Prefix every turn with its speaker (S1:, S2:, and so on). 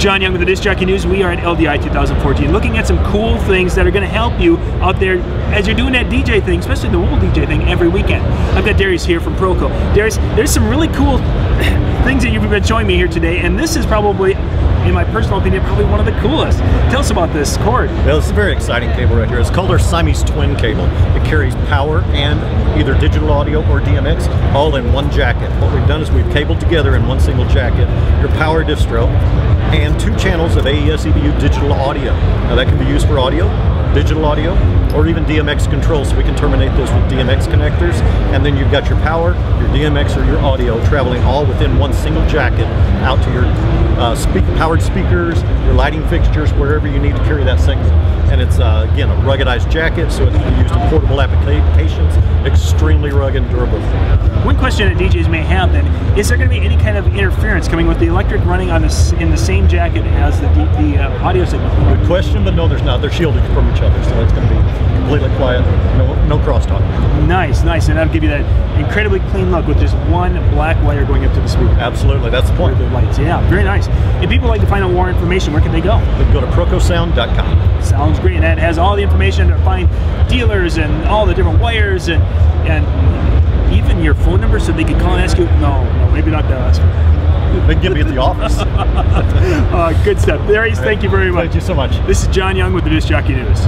S1: John Young with the Disc Jockey News. We are at LDI 2014 looking at some cool things that are going to help you out there as you're doing that DJ thing, especially the old DJ thing every weekend. I've got Darius here from Pro Co. Darius, there's some really cool things that you've been showing me here today, and this is probably in my personal opinion, probably one of the coolest. Tell us about this cord.
S2: Well, is a very exciting cable right here. It's called our Siamese Twin cable. It carries power and either digital audio or DMX all in one jacket. What we've done is we've cabled together in one single jacket your power distro and two channels of AES EBU digital audio. Now that can be used for audio, digital audio, or even DMX control, so we can terminate those with DMX connectors. And then you've got your power, your DMX, or your audio traveling all within one single jacket out to your uh, speak powered speakers, your lighting fixtures, wherever you need to carry that signal. And it's, uh, again, a ruggedized jacket, so it can be used in portable applications, extremely rugged and durable.
S1: One question that DJs may have then, is there going to be any kind of interference coming with the electric running on in the same jacket as the, the uh, audio signal?
S2: Good question, but no, there's not. They're shielded from each other, so it's going to be completely quiet, no, no crosstalk.
S1: Nice, nice, and that'll give you that incredibly clean look with just one black wire going up to the speaker.
S2: Absolutely, that's the point.
S1: The lights, yeah, very nice. If people like to find out more information, where can they go?
S2: They can go to procosound.com.
S1: Sounds great, and that has all the information to find dealers and all the different wires and and even your phone number so they can call and ask you. No, no, maybe not that.
S2: They can get me at the office.
S1: uh, good stuff. Darius, thank you very much.
S2: Thank you so much.
S1: This is John Young with the Disc Jockey News.